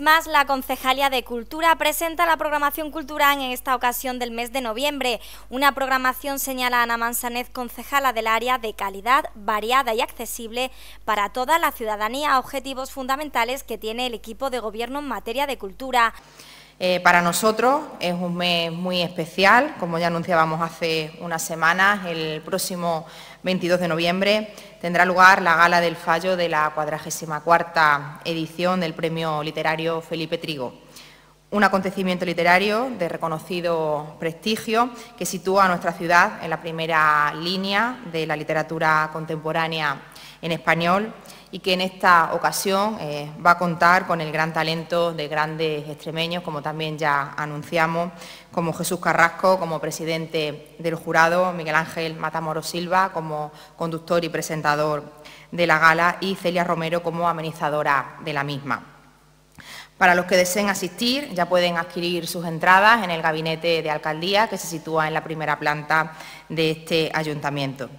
más, la Concejalía de Cultura presenta la programación cultural en esta ocasión del mes de noviembre. Una programación, señala Ana Mansanez, concejala del área de calidad, variada y accesible para toda la ciudadanía, objetivos fundamentales que tiene el equipo de gobierno en materia de cultura. Eh, para nosotros es un mes muy especial, como ya anunciábamos hace unas semanas, el próximo 22 de noviembre tendrá lugar la gala del fallo de la 44 edición del Premio Literario Felipe Trigo. Un acontecimiento literario de reconocido prestigio que sitúa a nuestra ciudad en la primera línea de la literatura contemporánea en español y que en esta ocasión eh, va a contar con el gran talento de grandes extremeños, como también ya anunciamos, como Jesús Carrasco como presidente del jurado, Miguel Ángel Matamoros Silva como conductor y presentador de la gala y Celia Romero como amenizadora de la misma. Para los que deseen asistir, ya pueden adquirir sus entradas en el gabinete de alcaldía, que se sitúa en la primera planta de este ayuntamiento.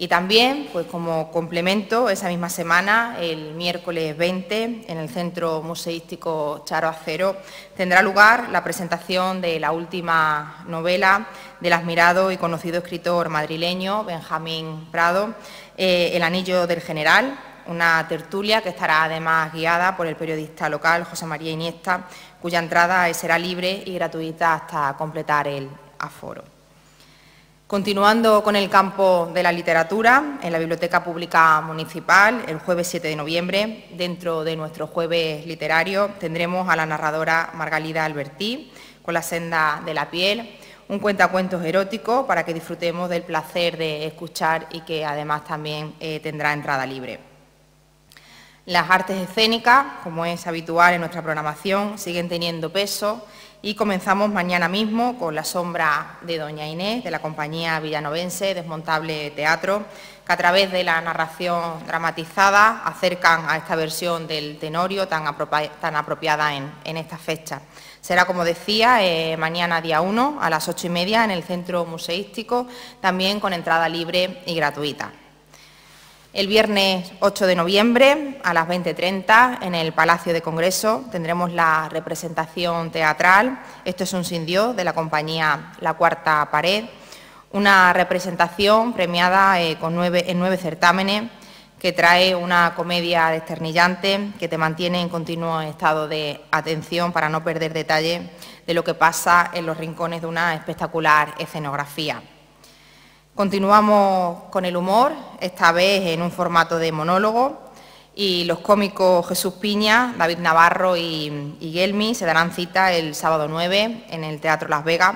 Y también, pues como complemento, esa misma semana, el miércoles 20, en el Centro Museístico Charo Acero, tendrá lugar la presentación de la última novela del admirado y conocido escritor madrileño Benjamín Prado, eh, El Anillo del General, una tertulia que estará además guiada por el periodista local José María Iniesta, cuya entrada será libre y gratuita hasta completar el aforo. Continuando con el campo de la literatura, en la Biblioteca Pública Municipal, el jueves 7 de noviembre, dentro de nuestro jueves literario, tendremos a la narradora Margalida Albertí con La senda de la piel, un cuentacuentos erótico para que disfrutemos del placer de escuchar y que además también eh, tendrá entrada libre. Las artes escénicas, como es habitual en nuestra programación, siguen teniendo peso y comenzamos mañana mismo con La sombra de Doña Inés, de la compañía villanovense Desmontable Teatro, que a través de la narración dramatizada acercan a esta versión del tenorio tan, apropiada en, esta fecha. Será, como decía, eh, mañana día 1 a las ocho y media en el Centro Museístico, también con entrada libre y gratuita. El viernes 8 de noviembre a las 20.30 en el Palacio de Congreso tendremos la representación teatral. Esto es un sin Dios de la compañía La Cuarta Pared, una representación premiada eh, con en nueve certámenes que trae una comedia desternillante que te mantiene en continuo estado de atención para no perder detalle de lo que pasa en los rincones de una espectacular escenografía. Continuamos con el humor, esta vez en un formato de monólogo, y los cómicos Jesús Piña, David Navarro y, Gelmi se darán cita el sábado 9 en el Teatro Las Vegas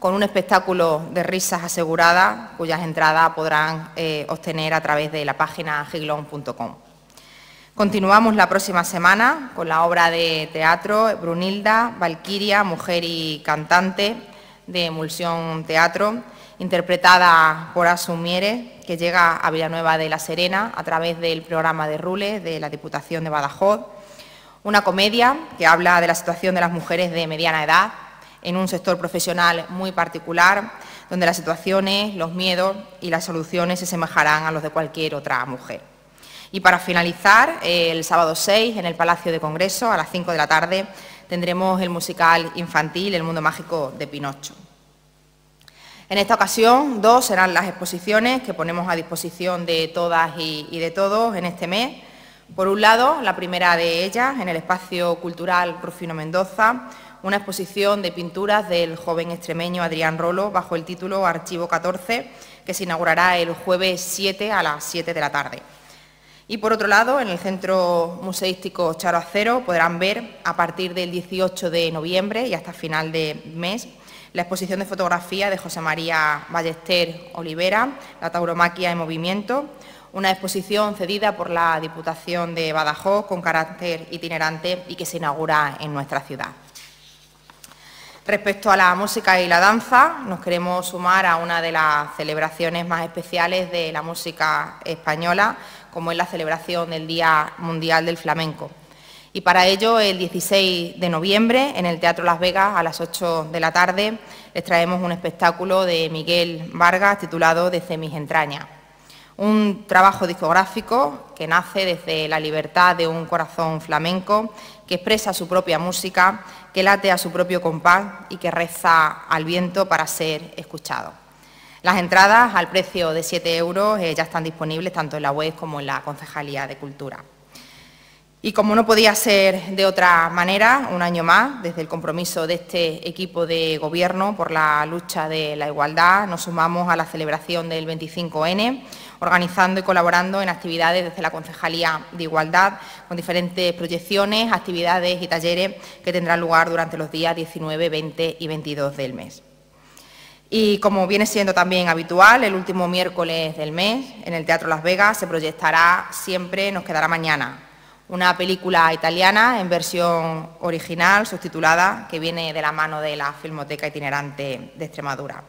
con un espectáculo de risas aseguradas cuyas entradas podrán eh, obtener a través de la página giglón.com. Continuamos la próxima semana con la obra de teatro Brunilda, Valquiria, mujer y cantante de Emulsión Teatro interpretada por Asumiere, que llega a Villanueva de la Serena a través del programa de Rules de la Diputación de Badajoz. Una comedia que habla de la situación de las mujeres de mediana edad en un sector profesional muy particular, donde las situaciones, los miedos y las soluciones se semejarán a los de cualquier otra mujer. Y para finalizar, el sábado 6, en el Palacio de Congreso, a las 5 de la tarde, tendremos el musical infantil El Mundo Mágico de Pinocho. En esta ocasión, dos serán las exposiciones que ponemos a disposición de todas y, de todos en este mes. Por un lado, la primera de ellas, en el espacio cultural Rufino Mendoza, una exposición de pinturas del joven extremeño Adrián Rolo bajo el título Archivo 14, que se inaugurará el jueves 7 a las 7 de la tarde. Y por otro lado, en el Centro Museístico Charo Acero podrán ver a partir del 18 de noviembre y hasta final de mes la exposición de fotografía de José María Ballester Olivera, La tauromaquia en movimiento, una exposición cedida por la Diputación de Badajoz con carácter itinerante y que se inaugura en nuestra ciudad. Respecto a la música y la danza, nos queremos sumar a una de las celebraciones más especiales de la música española, como es la celebración del Día Mundial del Flamenco. Y para ello, el 16 de noviembre, en el Teatro Las Vegas, a las 8 de la tarde, les traemos un espectáculo de Miguel Vargas titulado De mis entrañas. Un trabajo discográfico que nace desde la libertad de un corazón flamenco, que expresa su propia música, que late a su propio compás y que reza al viento para ser escuchado. Las entradas al precio de 7 euros eh, ya están disponibles tanto en la web como en la Concejalía de Cultura. Y como no podía ser de otra manera, un año más, desde el compromiso de este equipo de gobierno por la lucha de la igualdad, nos sumamos a la celebración del 25N, organizando y colaborando en actividades desde la Concejalía de Igualdad, con diferentes proyecciones, actividades y talleres que tendrán lugar durante los días 19, 20 y 22 del mes. Y como viene siendo también habitual, el último miércoles del mes, en el Teatro Las Vegas, se proyectará Siempre nos quedará mañana, una película italiana en versión original, subtitulada, que viene de la mano de la Filmoteca Itinerante de Extremadura.